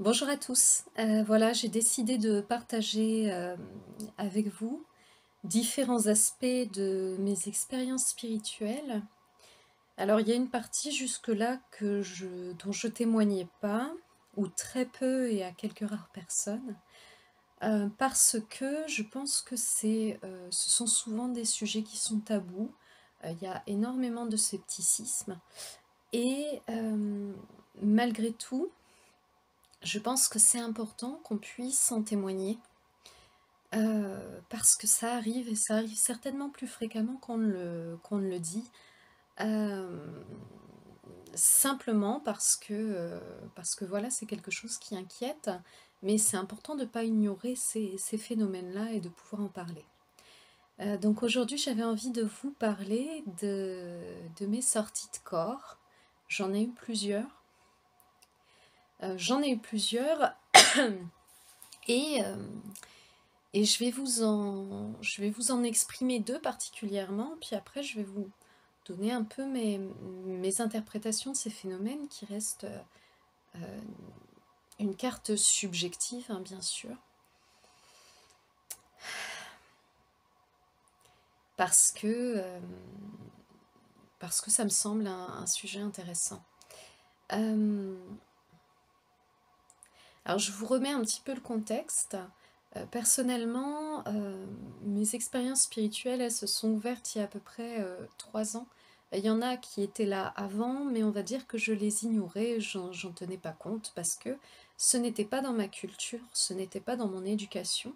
Bonjour à tous. Euh, voilà, j'ai décidé de partager euh, avec vous différents aspects de mes expériences spirituelles. Alors, il y a une partie jusque-là que je, dont je témoignais pas, ou très peu et à quelques rares personnes, euh, parce que je pense que c'est, ce sont souvent des sujets qui sont tabous. il y a énormément de scepticisme. Et malgré tout, je pense que c'est important qu'on puisse en témoigner euh, parce que ça arrive et ça arrive certainement plus fréquemment qu'on le, qu'on le dit. Euh, simplement parce que, euh, parce que voilà, c'est quelque chose qui inquiète, mais c'est important de ne pas ignorer ces, ces phénomènes-là et de pouvoir en parler. donc aujourd'hui, j'avais envie de vous parler de, de mes sorties de corps. J'en ai eu plusieurs. Euh, j'en ai eu plusieurs et, euh, et je, vais vous en, je vais vous en exprimer deux particulièrement, puis après je vais vous donner un peu mes, mes interprétations de ces phénomènes qui restent euh, une carte subjective, hein, bien sûr. Parce que, parce que ça me semble un, sujet intéressant. Alors je vous remets un petit peu le contexte. Euh, personnellement, euh, mes expériences spirituelles, elles se sont ouvertes il y a à peu près euh, trois ans. Il y en a qui étaient là avant, mais on va dire que je les ignorais, j'en tenais pas compte parce que ce n'était pas dans ma culture, ce n'était pas dans mon éducation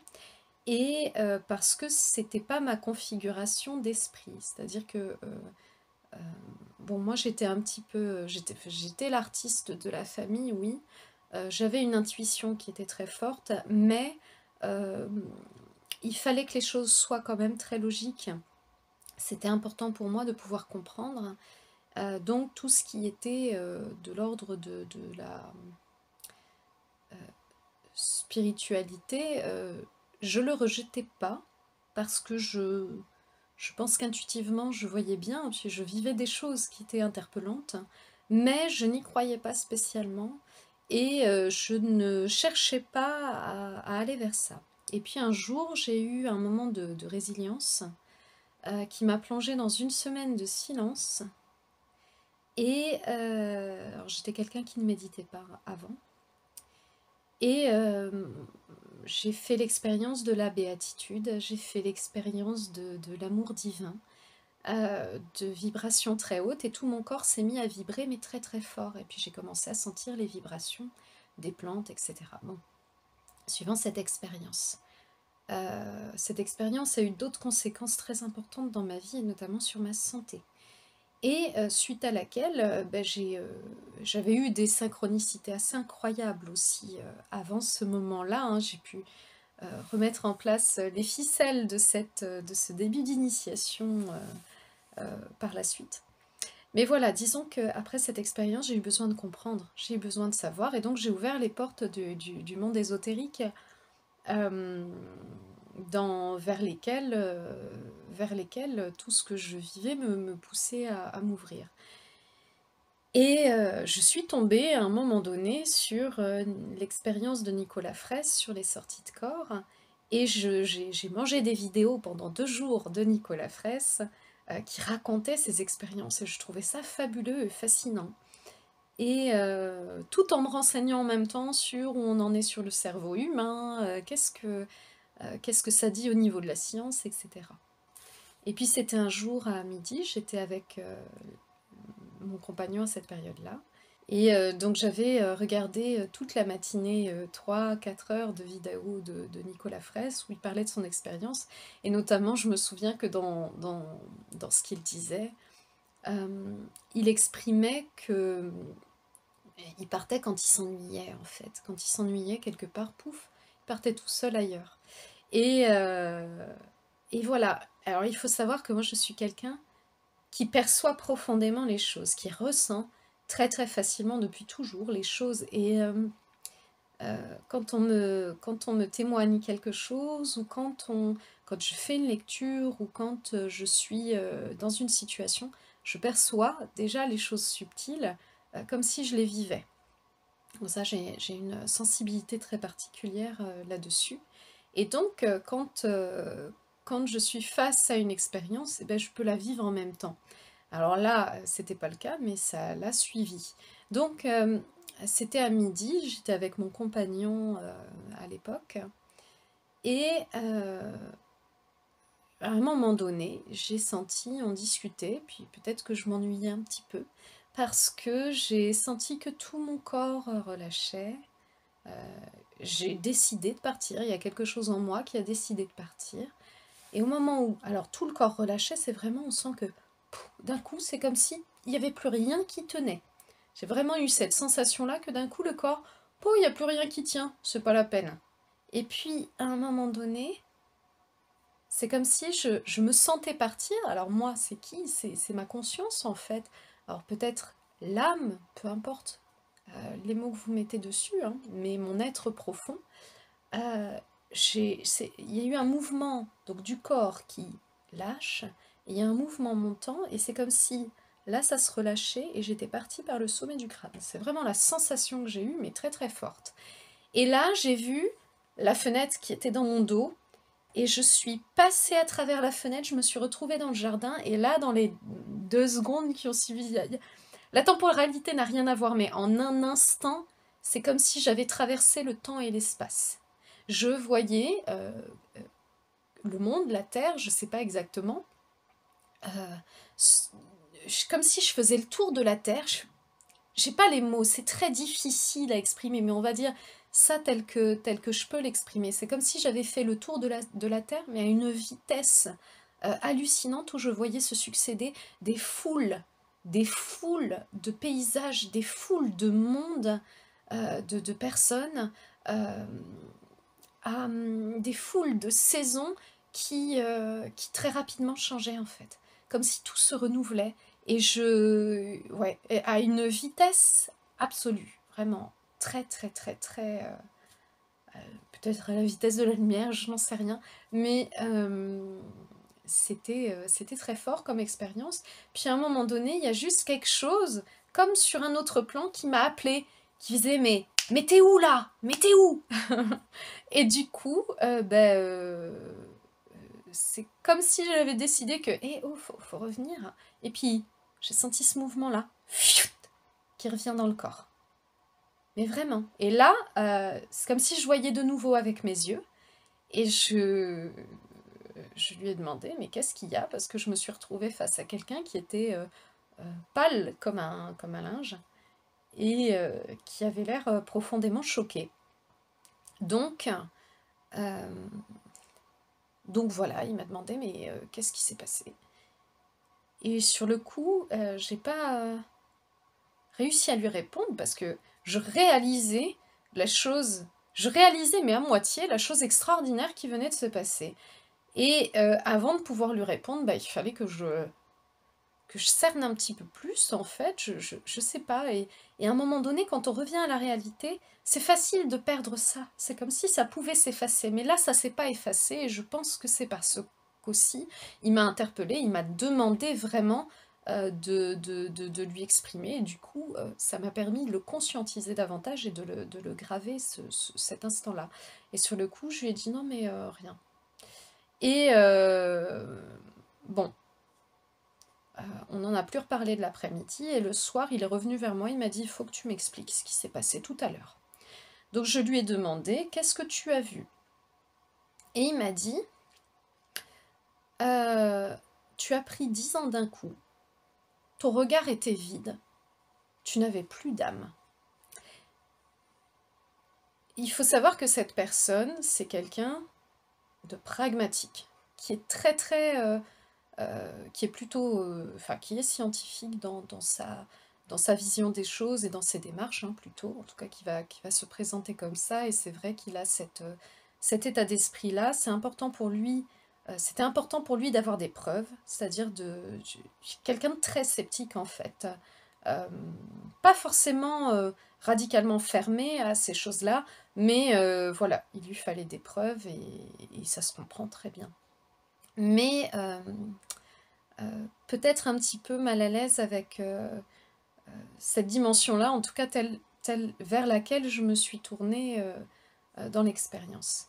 et parce que c'était pas ma configuration d'esprit. C'est-à-dire que bon, moi j'étais un petit peu, j'étais l'artiste de la famille, oui, euh, j'avais une intuition qui était très forte, mais euh, il fallait que les choses soient quand même très logiques. C'était important pour moi de pouvoir comprendre. Euh, donc tout ce qui était de l'ordre de, la spiritualité, je le rejetais pas parce que je, je pense qu'intuitivement je voyais bien, je vivais des choses qui étaient interpellantes, mais je n'y croyais pas spécialement et euh, je ne cherchais pas à, aller vers ça. Et puis un jour, j'ai eu un moment de, résilience euh, qui m'a plongée dans une semaine de silence. Et euh, j'étais quelqu'un qui ne méditait pas avant. Et j'ai fait l'expérience de la béatitude, j'ai fait l'expérience de l'amour divin. Euh, de vibrations très hautes et tout mon corps s'est mis à vibrer mais très très fort et puis j'ai commencé à sentir les vibrations des plantes etc. Bon, suivant cette expérience. Euh, cette expérience a eu d'autres conséquences très importantes dans ma vie et notamment sur ma santé. Et euh, suite à laquelle ben, j'avais eu des synchronicités assez incroyables aussi avant ce moment-là. Hein. j'ai pu remettre en place les ficelles de, ce début d'initiation par la suite. Mais voilà, disons qu'après cette expérience, j'ai eu besoin de comprendre, j'ai eu besoin de savoir, et donc j'ai ouvert les portes du, monde ésotérique euh, vers, lesquelles, euh, vers lesquelles tout ce que je vivais me, poussait à, m'ouvrir. Et je suis tombée à un moment donné sur l'expérience de Nicolas Fraisse sur les sorties de corps, et j'ai mangé des vidéos pendant deux jours de Nicolas Fraisse, euh, qui racontait ses expériences et je trouvais ça fabuleux et fascinant. Et euh, tout en me renseignant en même temps sur où on en est sur le cerveau humain, euh, qu'est-ce que qu'est-ce que ça dit au niveau de la science, etc. Et puis c'était un jour à midi, j'étais avec mon compagnon à cette période-là, et euh, donc j'avais euh, regardé euh, toute la matinée 3-4 heures de vidéo de, Nicolas Fraisse où il parlait de son expérience. Et notamment, je me souviens que dans, dans, dans ce qu'il disait, il exprimait que il partait quand il s'ennuyait en fait. Quand il s'ennuyait quelque part, pouf, il partait tout seul ailleurs. Et, et voilà. Alors il faut savoir que moi je suis quelqu'un qui perçoit profondément les choses, qui ressent très très facilement depuis toujours les choses et euh, euh, quand, on me, témoigne quelque chose ou quand, on, quand je fais une lecture ou quand euh, je suis dans une situation, je perçois déjà les choses subtiles comme si je les vivais. ça, j'ai une sensibilité très particulière là-dessus. Et donc, quand, quand je suis face à une expérience, eh ben, je peux la vivre en même temps. Alors là, c'était pas le cas, mais ça l'a suivi. Donc, c'était à midi, j'étais avec mon compagnon à l'époque, et à un moment donné, j'ai senti, on discutait, puis peut-être que je m'ennuyais un petit peu, parce que j'ai senti que tout mon corps relâchait. Euh, j'ai décidé de partir, il y a quelque chose en moi qui a décidé de partir. Et au moment où, alors tout le corps relâchait, c'est vraiment, on sent que d'un coup, c'est comme si il n'y avait plus rien qui tenait. J'ai vraiment eu cette sensation-là que d'un coup, le corps, il n'y a plus rien qui tient, c'est pas la peine. Et puis, à un moment donné, c'est comme si je, me sentais partir. Alors moi, c'est qui? C'est ma conscience en fait. Alors peut-être l'âme, peu importe euh, les mots que vous mettez dessus, hein, mais mon être profond. Euh, il y a eu un mouvement donc du corps qui lâche, il y a un mouvement montant, et c'est comme si là ça se relâchait et j'étais partie par le sommet du crâne. C'est vraiment la sensation que j'ai eue, mais très très forte. Et là, j'ai vu la fenêtre qui était dans mon dos et je suis passée à travers la fenêtre, je me suis retrouvée dans le jardin, et là, dans les deux secondes qui ont suivi, la temporalité n'a rien à voir, mais en un instant, c'est comme si j'avais traversé le temps et l'espace. Je voyais euh, euh, le monde, la Terre, je ne sais pas exactement, comme si je faisais le tour de la Terre. Je n'ai pas les mots, c'est très difficile à exprimer, mais on va dire ça tel que, tel que je peux l'exprimer. C'est comme si j'avais fait le tour de la, de la Terre, mais à une vitesse euh, hallucinante où je voyais se succéder des foules, des foules de paysages, des foules de mondes, euh, de, personnes, euh, des foules de saisons qui, qui très rapidement changeaient en fait. Comme si tout se renouvelait. Et je... Ouais, à une vitesse absolue, vraiment très très très très... Euh, euh, peut-être à la vitesse de la lumière, je n'en sais rien, mais euh, c'était très fort comme expérience. Puis à un moment donné, il y a juste quelque chose, comme sur un autre plan, qui m'a appelé, qui disait mais mais où là? Mais où? Et du coup, ben, c'est comme si j'avais décidé que, eh oh, faut, faut revenir. Et puis, j'ai senti ce mouvement-là, qui revient dans le corps. Mais vraiment. Et là, euh, c'est comme si je voyais de nouveau avec mes yeux. Et je, lui ai demandé, mais qu'est-ce qu'il y a? Parce que je me suis retrouvée face à quelqu'un qui était euh, euh, pâle comme un, comme un linge et qui avait l'air profondément choqué. Donc, donc voilà, il m'a demandé, mais qu'est-ce qui s'est passé? Et sur le coup, j'ai pas réussi à lui répondre parce que je réalisais la chose, je réalisais mais à moitié la chose extraordinaire qui venait de se passer. Et euh, avant de pouvoir lui répondre, bah, il fallait que je, que je cerne un petit peu plus, en fait, je, je, sais pas. Et, et, à un moment donné, quand on revient à la réalité, c'est facile de perdre ça. C'est comme si ça pouvait s'effacer. Mais là, ça s'est pas effacé, et je pense que c'est parce qu'aussi, il m'a interpellé, il m'a demandé vraiment euh, de, de, lui exprimer. Et du coup, euh, ça m'a permis de le conscientiser davantage et de le, graver cet instant-là. Et sur le coup, je lui ai dit non, mais euh, rien. Et bon, on n'en a plus reparlé de l'après-midi. Et le soir, il est revenu vers moi. Il m'a dit il faut que tu m'expliques ce qui s'est passé tout à l'heure. Donc je lui ai demandé qu'est-ce que tu as vu? Et il m'a dit tu as pris dix ans d'un coup ton regard était vide. Tu n'avais plus d'âme. Il faut savoir que cette personne, c'est quelqu'un de pragmatique, qui est très très... Euh, euh, qui est plutôt... Euh, enfin, qui est scientifique dans, sa, dans sa vision des choses et dans ses démarches, hein, plutôt, en tout cas qui va, qui va se présenter comme ça, et c'est vrai qu'il a cette, cet état d'esprit-là. C'est important pour lui euh, c'était important pour lui d'avoir des preuves, c'est-à-dire de, quelqu'un de très sceptique en fait. Euh, pas forcément euh, radicalement fermé à ces choses-là, mais voilà, il lui fallait des preuves et, ça se comprend très bien. Mais peut-être un petit peu mal à l'aise avec cette dimension-là, en tout cas telle, vers laquelle je me suis tournée dans l'expérience.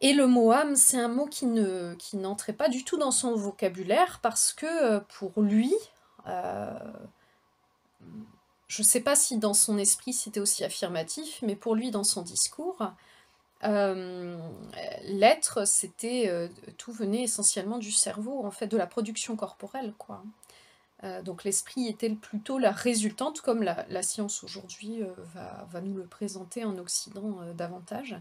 Et le mot âme, c'est un mot qui ne qui n'entrait pas du tout dans son vocabulaire parce que pour lui, je ne sais pas si dans son esprit c'était aussi affirmatif, mais pour lui dans son discours, euh, l'être c'était euh, tout venait essentiellement du cerveau, en fait de la production corporelle quoi. Euh, donc l'esprit était plutôt la résultante, comme la, science aujourd'hui va, nous le présenter en Occident davantage.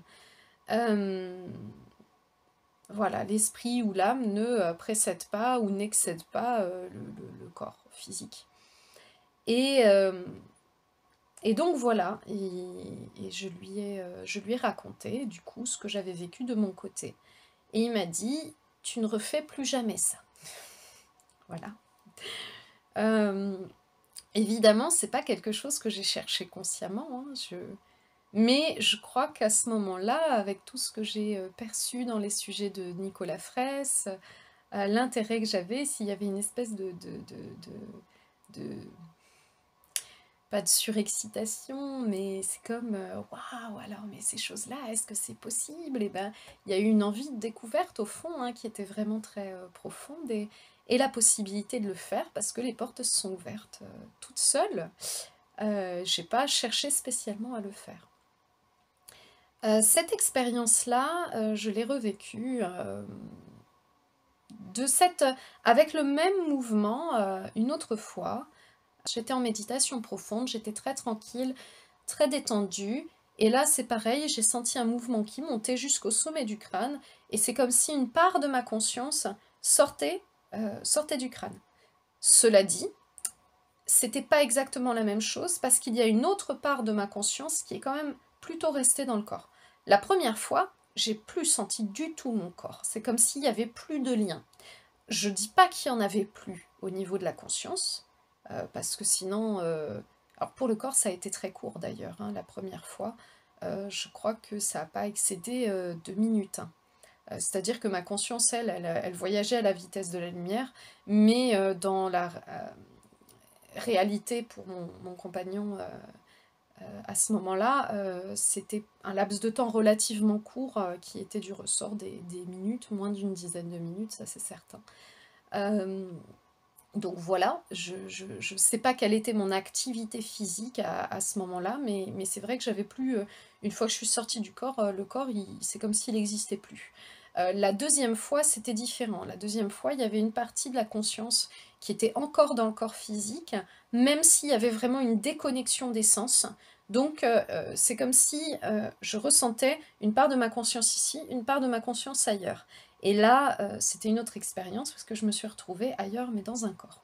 voilà, l'esprit ou l'âme ne précède pas ou n'excède pas le, corps physique. Et, et donc voilà, et, je, lui ai, euh, je lui ai raconté du coup ce que j'avais vécu de mon côté. Et il m'a dit, tu ne refais plus jamais ça. voilà. Euh, évidemment, c'est pas quelque chose que j'ai cherché consciemment. Hein. Mais je crois qu'à ce moment-là, avec tout ce que j'ai perçu dans les sujets de Nicolas Fraisse, l'intérêt que j'avais, s'il y avait une espèce de, de, de pas de surexcitation, mais c'est comme euh, waouh, alors mais ces choses-là, est-ce que c'est possible? Et ben, il y a eu une envie de découverte au fond hein, qui était vraiment très euh, profonde et, la possibilité de le faire parce que les portes se sont ouvertes euh, toutes seules. J'ai pas cherché spécialement à le faire. cette expérience-là, je l'ai revécue de cette, avec le même mouvement une autre fois. J'étais en méditation profonde, j'étais très tranquille, très détendue. Et là, c'est pareil, j'ai senti un mouvement qui montait jusqu'au sommet du crâne. Et c'est comme si une part de ma conscience sortait, euh, sortait du crâne. Cela dit, c'était pas exactement la même chose parce qu'il y a une autre part de ma conscience qui est quand même plutôt restée dans le corps. La première fois, j'ai plus senti du tout mon corps. C'est comme s'il y avait plus de lien. Je dis pas qu'il y en avait plus au niveau de la conscience, parce que sinon, euh, alors pour le corps, ça a été très court d'ailleurs, hein, la première fois. Euh, je crois que ça n'a pas excédé deux minutes. Hein. C'est-à-dire que ma conscience, elle, elle, voyageait à la vitesse de la lumière, mais dans la réalité pour mon, compagnon à ce moment-là, c'était un laps de temps relativement court qui était du ressort des minutes, moins d'une dizaine de minutes, ça c'est certain. Donc voilà, je ne sais pas quelle était mon activité physique à, ce moment-là, mais, c'est vrai que j'avais plus, euh, une fois que je suis sortie du corps, euh, le corps, c'est comme s'il n'existait plus. Euh, la deuxième fois, c'était différent. La deuxième fois, il y avait une partie de la conscience qui était encore dans le corps physique, même s'il y avait vraiment une déconnexion des sens. Donc, c'est comme si je ressentais une part de ma conscience ici, une part de ma conscience ailleurs. Et là, euh, c'était une autre expérience parce que je me suis retrouvée ailleurs, mais dans un corps.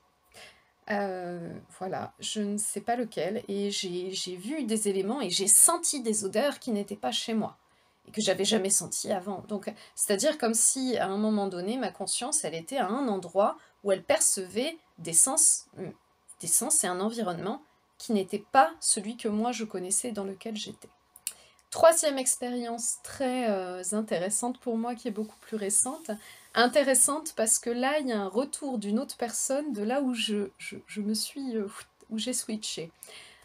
Euh, voilà, je ne sais pas lequel, et j'ai vu des éléments et j'ai senti des odeurs qui n'étaient pas chez moi et que j'avais jamais senti avant. Donc, c'est-à-dire comme si à un moment donné, ma conscience, elle était à un endroit où elle percevait des sens, euh, des sens et un environnement qui n'était pas celui que moi je connaissais dans lequel j'étais. Troisième expérience très euh, intéressante pour moi, qui est beaucoup plus récente. Intéressante parce que là, il y a un retour d'une autre personne de là où je, me suis, euh, où j'ai switché.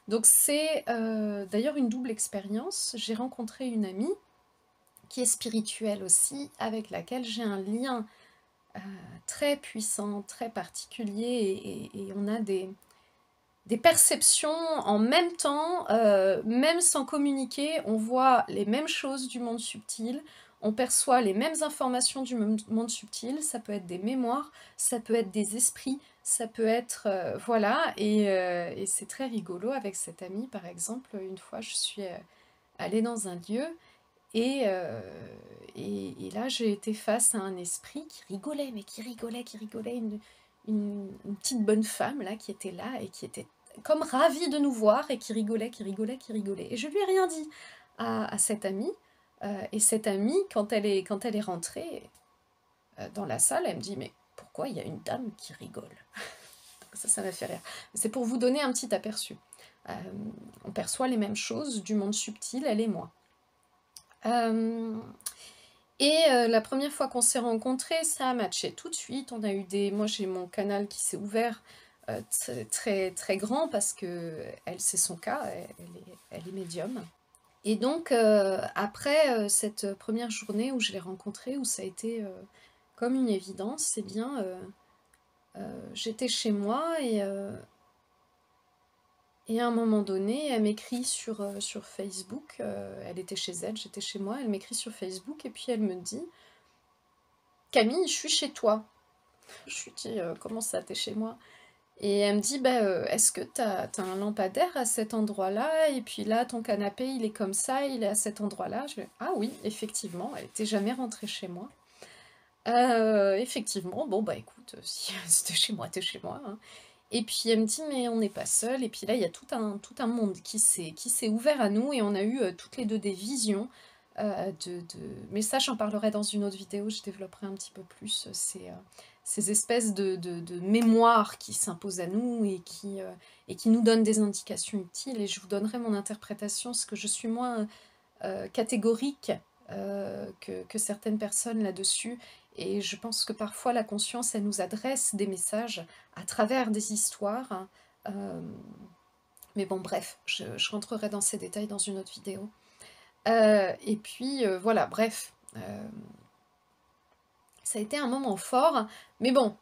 Donc c'est euh, d'ailleurs une double expérience. J'ai rencontré une amie qui est spirituelle aussi, avec laquelle j'ai un lien très puissant, très particulier, et on a des, des perceptions en même temps, euh, même sans communiquer, on voit les mêmes choses du monde subtil, on perçoit les mêmes informations du monde subtil, ça peut être des mémoires, ça peut être des esprits, ça peut être... Euh, voilà, euh, et, c'est très rigolo avec cette amie, par exemple, une fois je suis allée dans un lieu, et, et, là j'ai été face à un esprit qui rigolait, mais qui rigolait, qui rigolait, une, une, une petite bonne femme là qui était là et qui était comme ravie de nous voir et qui rigolait, qui rigolait, qui rigolait. Et je lui ai rien dit à, cette amie. Euh, et cette amie, quand elle est, quand elle est rentrée euh, dans la salle, elle me dit Mais pourquoi il y a une dame qui rigole Ça, ça m'a fait rire. C'est pour vous donner un petit aperçu. Euh, on perçoit les mêmes choses du monde subtil, elle et moi. et la première fois qu'on s'est rencontrés, ça a matché tout de suite. On a eu des. Moi, j'ai mon canal qui s'est ouvert très, très grand parce que elle, c'est son cas, elle, est, médium. Et donc, après cette première journée où je l'ai rencontrée, où ça a été comme une évidence, eh bien, j'étais chez moi et et à un moment donné, elle m'écrit sur, euh, sur Facebook, euh, elle était chez elle, j'étais chez moi, elle m'écrit sur Facebook et puis elle me dit Camille, je suis chez toi. Je lui dis euh, Comment ça, t'es chez moi? Et elle me dit bah, Est-ce que t'as as un lampadaire à cet endroit-là? Et puis là, ton canapé, il est comme ça, il est à cet endroit-là. Je Ah oui, effectivement, elle n'était jamais rentrée chez moi. effectivement, bon bah écoute, si c'était chez moi, t'es chez moi. Hein. Et puis elle me dit mais on n'est pas seul. Et puis là il y a tout un, tout un monde qui s'est ouvert à nous et on a eu euh, toutes les deux des visions. Euh, de, de... Mais ça j'en parlerai dans une autre vidéo, je développerai un petit peu plus euh, ces, ces espèces de, de, mémoires qui s'imposent à nous et qui, nous donnent des indications utiles. Et je vous donnerai mon interprétation, parce que je suis moins catégorique que, certaines personnes là-dessus. Et je pense que parfois la conscience, elle nous adresse des messages à travers des histoires. Euh, mais bon, bref, je, rentrerai dans ces détails dans une autre vidéo. Euh, et puis, euh, voilà, bref. ça a été un moment fort. Mais bon,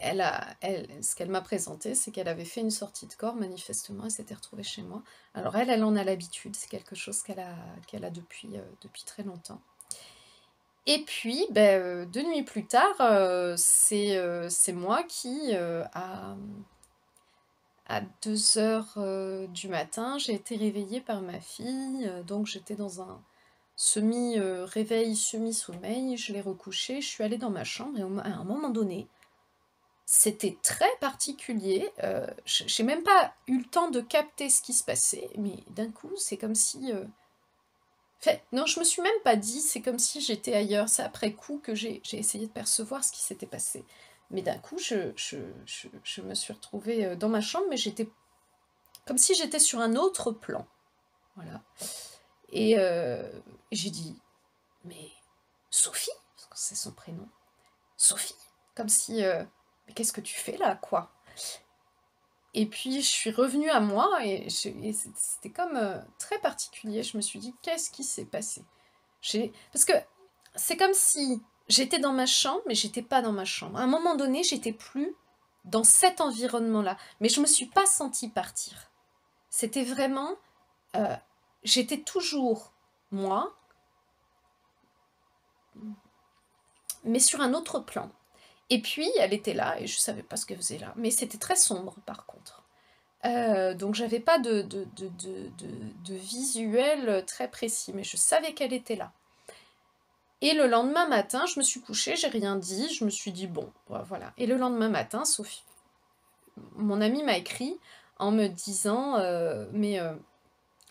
elle a, ce qu'elle m'a présenté, c'est qu'elle avait fait une sortie de corps, manifestement, elle s'était retrouvée chez moi. Alors elle, elle en a l'habitude, c'est quelque chose qu'elle a, a depuis, très longtemps. Et puis, ben, euh, deux nuits plus tard, euh, euh, c'est moi qui, à, à 2 heures du matin, j'ai été réveillée par ma fille. donc j'étais dans un semi-réveil, semi-sommeil. Je l'ai recouchée, je suis allée dans ma chambre et à un moment donné, c'était très particulier. Je j'ai même pas eu le temps de capter ce qui se passait, mais d'un coup, c'est comme si non, je me suis même pas dit, c'est comme si j'étais ailleurs. C'est après coup que j'ai essayé de percevoir ce qui s'était passé. Mais d'un coup, je, me suis retrouvée euh, dans ma chambre, mais j'étais comme si j'étais sur un autre plan. Voilà. Et euh, j'ai dit, mais Sophie, parce que c'est son prénom, Sophie, comme si, euh, mais qu'est-ce que tu fais là, quoi? Et puis je suis revenue à moi et, c'était comme très particulier. Je me suis dit, qu'est-ce qui s'est passé? Parce que c'est comme si j'étais dans ma chambre, mais j'étais pas dans ma chambre. À un moment donné, j'étais plus dans cet environnement-là. Mais je me suis pas sentie partir. C'était vraiment... Euh, j'étais toujours moi, mais sur un autre plan. Et puis, elle était là, et je ne savais pas ce qu'elle faisait là. Mais c'était très sombre, par contre. Euh, donc, j'avais pas de, de, de, visuel très précis, mais je savais qu'elle était là. Et le lendemain matin, je me suis couchée, j'ai rien dit, je me suis dit, bon, voilà. Et le lendemain matin, Sophie, mon amie m'a écrit en me disant, euh, mais euh,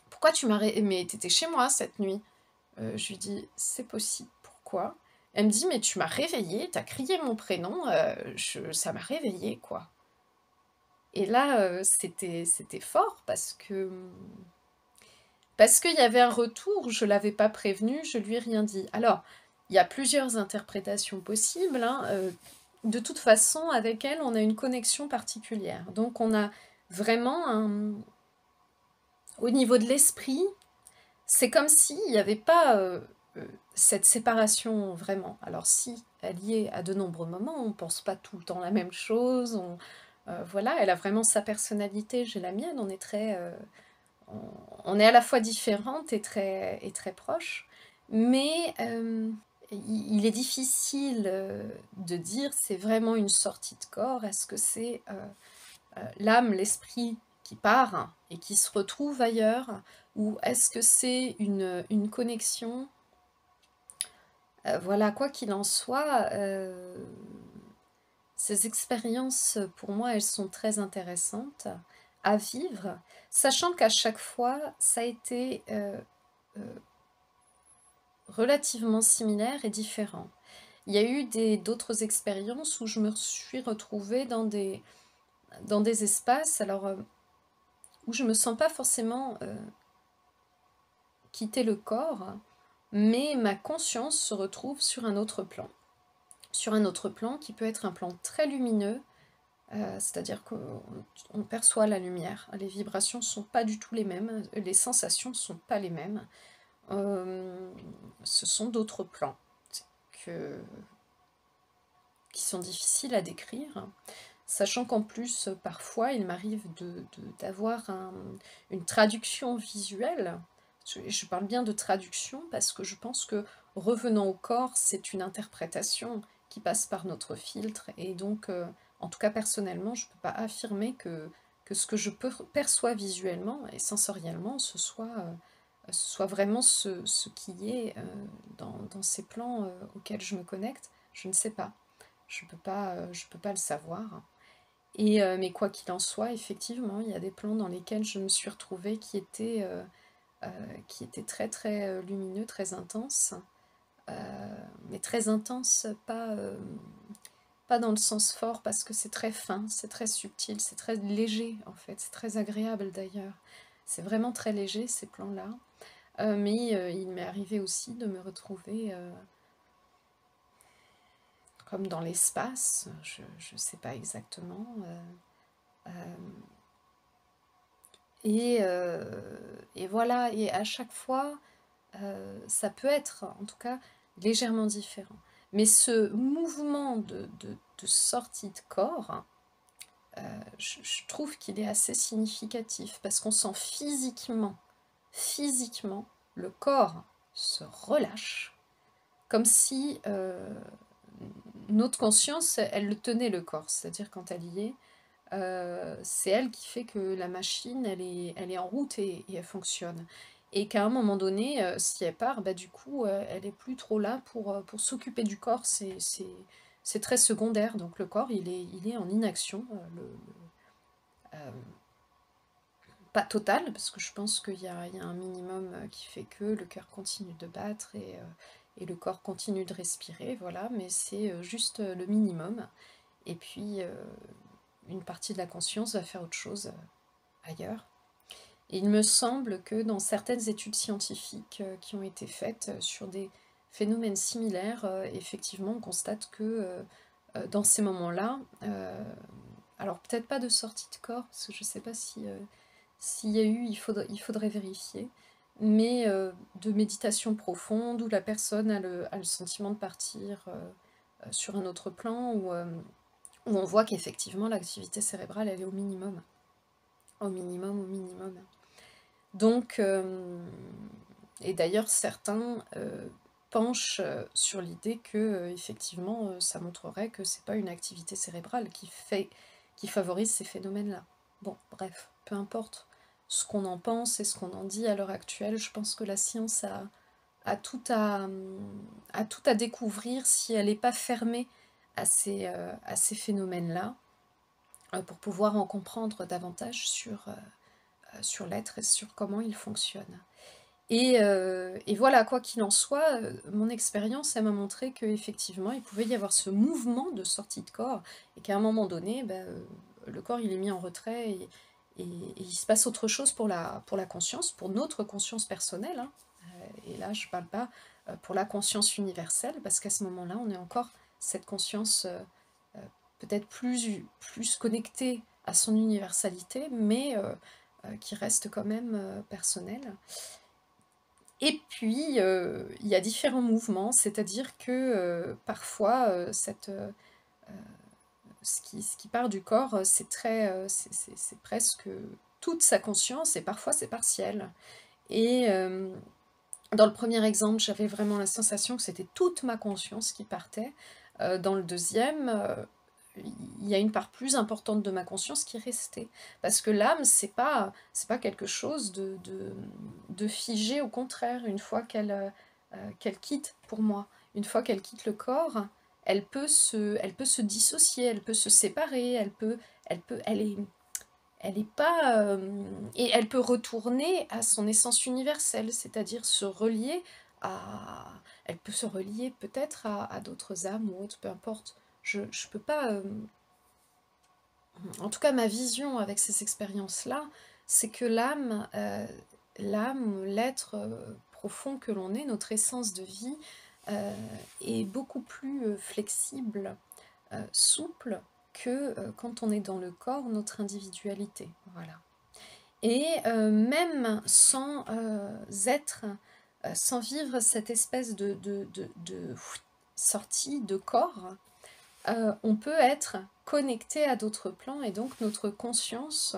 pourquoi tu m'as... Mais t'étais chez moi cette nuit? je lui dis, c'est possible, pourquoi? Elle me dit, mais tu m'as réveillée, t'as crié mon prénom, euh, ça m'a réveillée, quoi. Et là, euh, c'était fort parce que... Parce qu'il y avait un retour, je l'avais pas prévenu, je lui ai rien dit. Alors, il y a plusieurs interprétations possibles. Hein, euh, de toute façon, avec elle, on a une connexion particulière. Donc, on a vraiment un... Au niveau de l'esprit, c'est comme s'il n'y avait pas cette séparation vraiment. Alors si elle y est à de nombreux moments, on ne pense pas tout le temps la même chose, euh, voilà, elle a vraiment sa personnalité, j'ai la mienne, on est très... Euh, on, est à la fois différentes et très, et très proches, mais euh, il, est difficile de dire c'est vraiment une sortie de corps, est-ce que c'est l'âme, l'esprit qui part et qui se retrouve ailleurs, ou est-ce que c'est une, une connexion? Euh, voilà, quoi qu'il en soit, euh, ces expériences, pour moi, elles sont très intéressantes à vivre, sachant qu'à chaque fois, ça a été euh, relativement similaire et différent. Il y a eu d'autres expériences où je me suis retrouvée dans des, dans des espaces alors, où je ne me sens pas forcément quitter le corps, mais ma conscience se retrouve sur un autre plan. Sur un autre plan qui peut être un plan très lumineux, c'est-à-dire qu'on perçoit la lumière. Les vibrations ne sont pas du tout les mêmes, les sensations ne sont pas les mêmes. ce sont d'autres plans qui sont difficiles à décrire. Sachant qu'en plus, parfois, il m'arrive d'avoir une traduction visuelle. Je, parle bien de traduction parce que je pense que revenant au corps, c'est une interprétation qui passe par notre filtre. Et donc, euh, en tout cas personnellement, je ne peux pas affirmer que, ce que je perçois visuellement et sensoriellement, ce soit, euh, vraiment ce, qui est euh, dans, ces plans auxquels je me connecte. Je ne sais pas. Je ne peux, pas, le savoir. Euh, mais quoi qu'il en soit, effectivement, il y a des plans dans lesquels je me suis retrouvée qui étaient, euh, euh, qui étaient très très lumineux, très intenses. mais très intenses, pas, pas dans le sens fort, parce que c'est très fin, c'est très subtil, c'est très léger en fait, c'est très agréable d'ailleurs. C'est vraiment très léger ces plans-là. mais il m'est arrivé aussi de me retrouver comme dans l'espace, je sais pas exactement. Euh, euh, et, euh, et, voilà, et à chaque fois, ça peut être en tout cas légèrement différent. Mais ce mouvement de, sortie de corps, je, je, trouve qu'il est assez significatif parce qu'on sent physiquement, physiquement, le corps se relâche, comme si notre conscience, elle le tenait le corps, c'est-à-dire quand elle y est, euh, c'est elle qui fait que la machine, elle est en route et, elle fonctionne. Et qu'à un moment donné, euh, si elle part, bah, du coup, euh, elle est plus trop là pour, pour s'occuper du corps, c'est très secondaire. Donc le corps, il est, en inaction. pas total, parce que je pense qu'il y, y, a un minimum qui fait que le cœur continue de battre et et le corps continue de respirer, voilà, mais c'est euh, juste euh, le minimum. Et puis, euh, une partie de la conscience va faire autre chose ailleurs. Il me semble que dans certaines études scientifiques qui ont été faites sur des phénomènes similaires, effectivement, on constate que dans ces moments-là, alors peut-être pas de sortie de corps, parce que je ne sais pas si s'il y a eu, il faudrait, vérifier, mais euh, de méditation profonde où la personne a le, sentiment de partir euh, euh, sur un autre plan, où on voit qu'effectivement l'activité cérébrale elle est au minimum. Au minimum, au minimum. Donc, et d'ailleurs certains penchent sur l'idée que effectivement ça montrerait que c'est pas une activité cérébrale qui fait qui favorise ces phénomènes-là. Bon, bref, peu importe ce qu'on en pense et ce qu'on en dit à l'heure actuelle. Je pense que la science a, tout, à, tout à découvrir si elle n'est pas fermée à ces, euh, à ces phénomènes-là, euh, pour pouvoir en comprendre davantage sur, euh, sur l'être et sur comment il fonctionne. Et, et voilà, quoi qu'il en soit, mon expérience, elle m'a montré qu'effectivement, il pouvait y avoir ce mouvement de sortie de corps, et qu'à un moment donné, ben, le corps il est mis en retrait, et, il se passe autre chose pour la, pour la conscience, pour notre conscience personnelle. Hein. Euh, et là, je ne parle pas euh, pour la conscience universelle, parce qu'à ce moment-là, on est encore cette conscience euh, peut-être plus, plus connectée à son universalité, mais qui reste quand même personnelle. Et puis, il y a différents mouvements, c'est-à-dire que parfois, cette ce qui, part du corps, euh, c'est euh, c'est presque toute sa conscience et parfois c'est partiel. Et euh, dans le premier exemple, j'avais vraiment la sensation que c'était toute ma conscience qui partait. dans le deuxième, il y a une part plus importante de ma conscience qui restait. Parce que l'âme, c'est pas, c'est pas quelque chose de, de, figé, au contraire, une fois qu'elle qu'elle quitte pour moi, une fois qu'elle quitte le corps, elle peut se, elle peut se dissocier, elle peut se séparer, elle peut, elle peut, elle est, elle est pas, euh, et elle peut retourner à son essence universelle, c'est-à-dire se relier à, elle peut se relier peut-être à, d'autres âmes ou autres, peu importe. Je, je peux pas, euh, en tout cas ma vision avec ces expériences-là, c'est que l'âme, euh, l'âme, l'être profond que l'on est, notre essence de vie, euh, est beaucoup plus euh, flexible, euh, souple que quand on est dans le corps, notre individualité. Voilà. Et même sans être, sans vivre cette espèce de sortie de corps, on peut être connecté à d'autres plans et donc notre conscience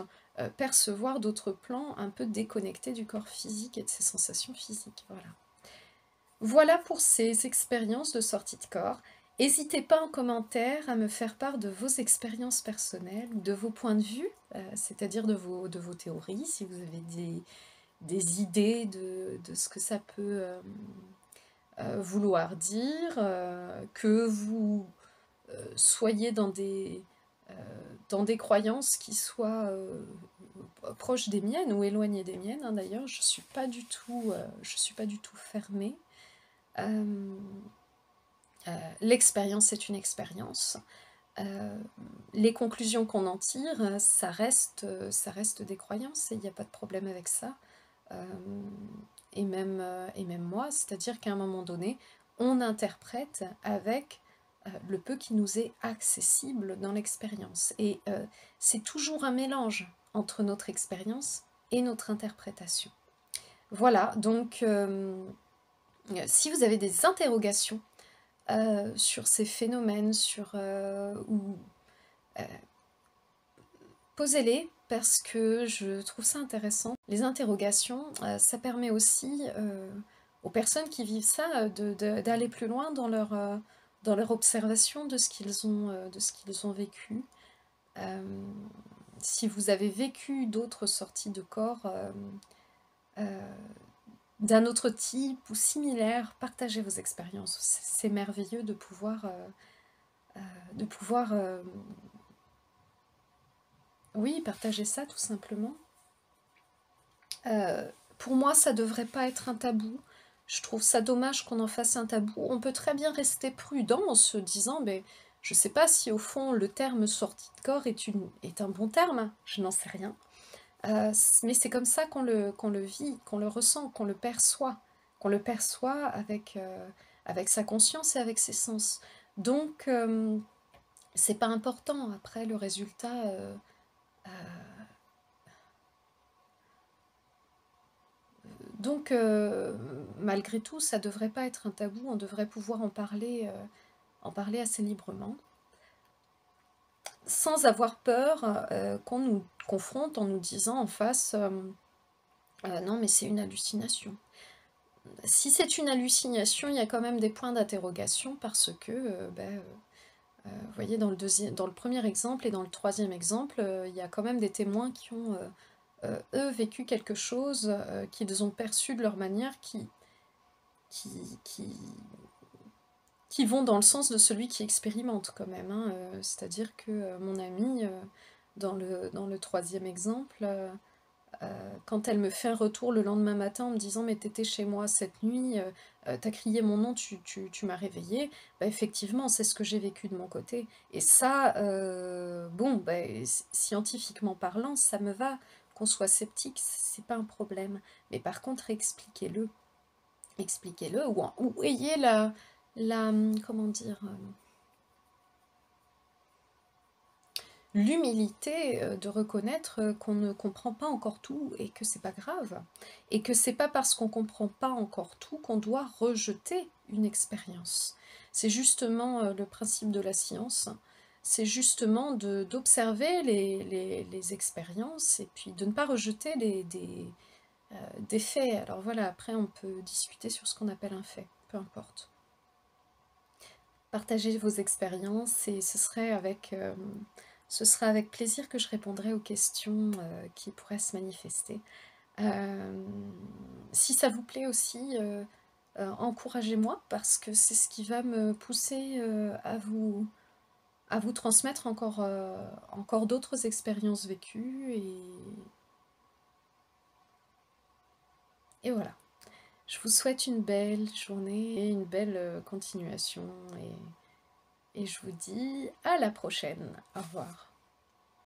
percevoir d'autres plans un peu déconnectés du corps physique et de ses sensations physiques. Voilà. Voilà pour ces expériences de sortie de corps. N'hésitez pas en commentaire à me faire part de vos expériences personnelles, de vos points de vue, euh, c'est-à-dire de vos, de vos théories, si vous avez des, des idées de, ce que ça peut euh, euh, vouloir dire, que vous soyez dans des, dans des croyances qui soient proches des miennes ou éloignées des miennes. Hein, d'ailleurs, je ne suis pas du tout, suis pas du tout fermée. Euh, euh, l'expérience est une expérience. Euh, les conclusions qu'on en tire, ça reste, ça reste des croyances et il n'y a pas de problème avec ça. et, même, et même moi, c'est-à-dire qu'à un moment donné, on interprète avec le peu qui nous est accessible dans l'expérience. Et c'est toujours un mélange entre notre expérience et notre interprétation. Voilà, donc euh, si vous avez des interrogations euh, sur ces phénomènes, sur euh, posez-les parce que je trouve ça intéressant. Les interrogations, ça permet aussi aux personnes qui vivent ça d'aller plus loin dans leur, dans leur observation de ce qu'ils ont, de ce qu'ils ont vécu. si vous avez vécu d'autres sorties de corps, d'un autre type ou similaire, partagez vos expériences. C'est merveilleux de pouvoir, euh, euh, de pouvoir, euh, oui, partager ça tout simplement. pour moi, ça devrait pas être un tabou. Je trouve ça dommage qu'on en fasse un tabou. On peut très bien rester prudent en se disant, mais je sais pas si au fond le terme sortie de corps est, un bon terme, je n'en sais rien. Euh, mais c'est comme ça qu'on le, vit, qu'on le ressent, qu'on le perçoit, qu'on le perçoit avec, euh, avec sa conscience et avec ses sens. Donc, euh, c'est pas important après le résultat. Donc, malgré tout, ça devrait pas être un tabou, on devrait pouvoir en parler, parler assez librement sans avoir peur euh, qu'on nous confronte en nous disant en face euh, euh, non mais c'est une hallucination. Si c'est une hallucination, il y a quand même des points d'interrogation parce que, ben, vous voyez, dans le premier exemple et dans le troisième exemple, il y a quand même des témoins qui ont, eux, vécu quelque chose qu'ils ont perçu de leur manière qui, qui, qui, qui vont dans le sens de celui qui expérimente quand même. Hein, euh, c'est-à-dire que euh, mon amie, euh, dans, le, dans le troisième exemple, quand elle me fait un retour le lendemain matin en me disant mais t'étais chez moi cette nuit, t'as crié mon nom, tu, m'as réveillé, bah, effectivement c'est ce que j'ai vécu de mon côté. Et ça, bon, bah, scientifiquement parlant, ça me va qu'on soit sceptique, c'est pas un problème. Mais par contre, expliquez-le. Expliquez-le ou, ayez la, la, comment dire, euh, l'humilité euh, de reconnaître euh, qu'on ne comprend pas encore tout et que c'est pas grave et que c'est pas parce qu'on comprend pas encore tout qu'on doit rejeter une expérience. C'est justement le principe de la science, c'est justement d'observer les, expériences et puis de ne pas rejeter les, des, des faits. Alors voilà, après on peut discuter sur ce qu'on appelle un fait, peu importe partagez vos expériences et ce serait avec, euh, ce sera avec plaisir que je répondrai aux questions euh, qui pourraient se manifester. Euh, si ça vous plaît aussi, encouragez-moi parce que c'est ce qui va me pousser à, vous, à vous transmettre encore, encore d'autres expériences vécues et, et voilà. Je vous souhaite une belle journée et une belle euh, continuation et, et je vous dis à la prochaine. Au revoir.